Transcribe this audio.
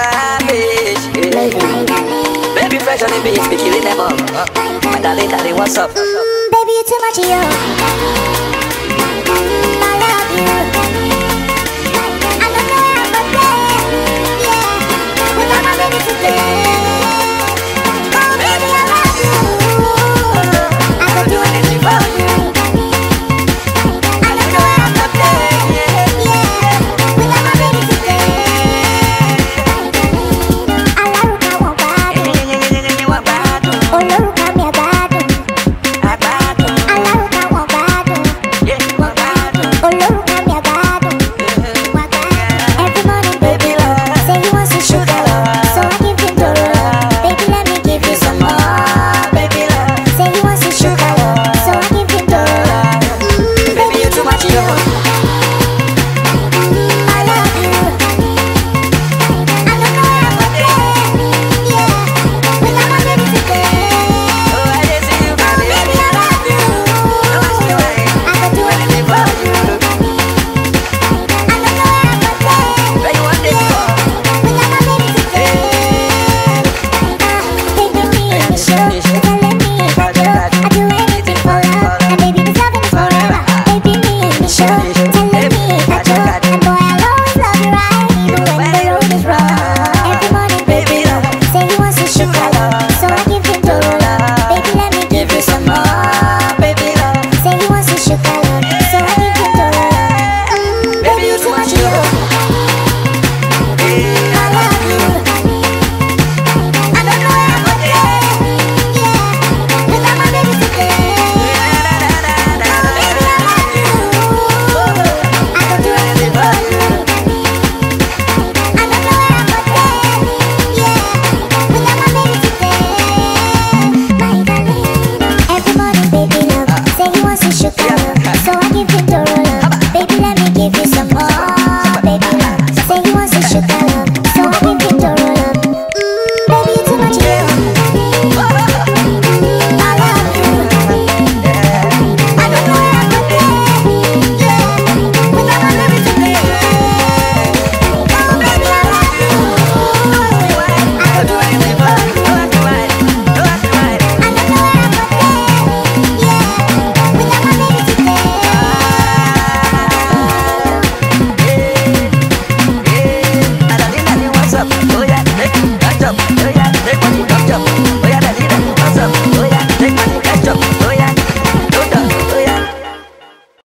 savage. Baby fresh on the beach, be killing them up. Uh, my darling, darling, what's up? Mm, baby, you're too much of you.